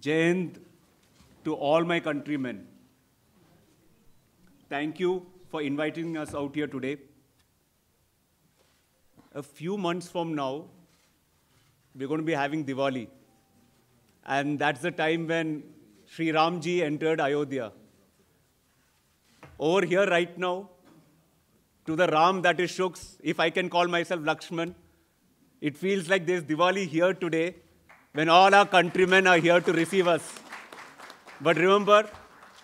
Jai to all my countrymen. Thank you for inviting us out here today. A few months from now, we're going to be having Diwali. And that's the time when Sri Ramji entered Ayodhya. Over here right now, to the Ram that is Shuks, if I can call myself Lakshman, it feels like there's Diwali here today when all our countrymen are here to receive us. But remember,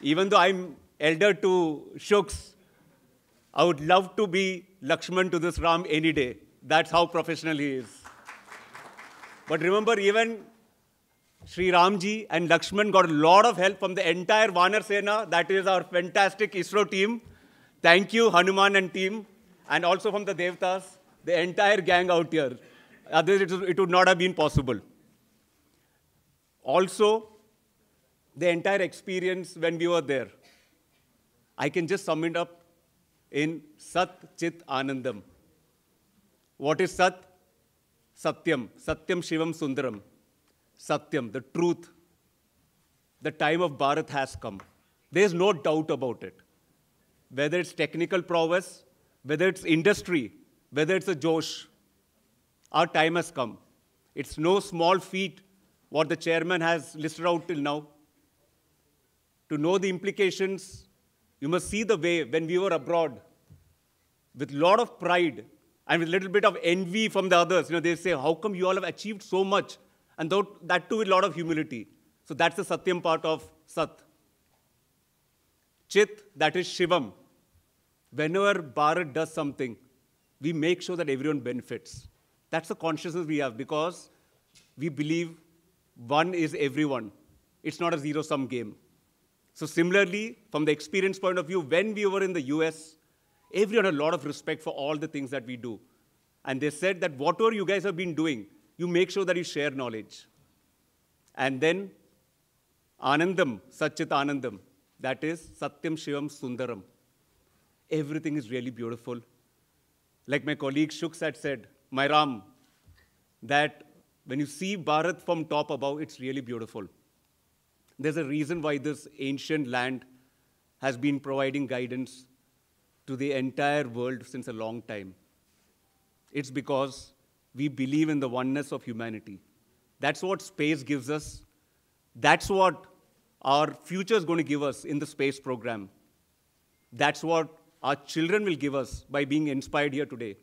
even though I'm elder to Shuks, I would love to be Lakshman to this Ram any day. That's how professional he is. But remember, even Sri Ramji and Lakshman got a lot of help from the entire Vanar Sena, that is our fantastic ISRO team. Thank you, Hanuman and team, and also from the Devtas, the entire gang out here. Otherwise, it would not have been possible. Also, the entire experience when we were there, I can just sum it up in Sat Chit Anandam. What is Sat? Satyam. Satyam Shivam Sundaram. Satyam, the truth. The time of Bharat has come. There's no doubt about it. Whether it's technical prowess, whether it's industry, whether it's a Josh, our time has come. It's no small feat what the chairman has listed out till now. To know the implications, you must see the way when we were abroad, with a lot of pride and with a little bit of envy from the others. You know, they say, how come you all have achieved so much? And that too with a lot of humility. So that's the Satyam part of Sat. Chit, that is Shivam. Whenever Bharat does something, we make sure that everyone benefits. That's the consciousness we have because we believe one is everyone. It's not a zero-sum game. So similarly, from the experience point of view, when we were in the US, everyone had a lot of respect for all the things that we do. And they said that whatever you guys have been doing, you make sure that you share knowledge. And then Anandam, Satchit Anandam, that is Satyam Shivam Sundaram. Everything is really beautiful. Like my colleague Shuks had said, my Ram, that when you see Bharat from top above, it's really beautiful. There's a reason why this ancient land has been providing guidance to the entire world since a long time. It's because we believe in the oneness of humanity. That's what space gives us. That's what our future is going to give us in the space program. That's what our children will give us by being inspired here today.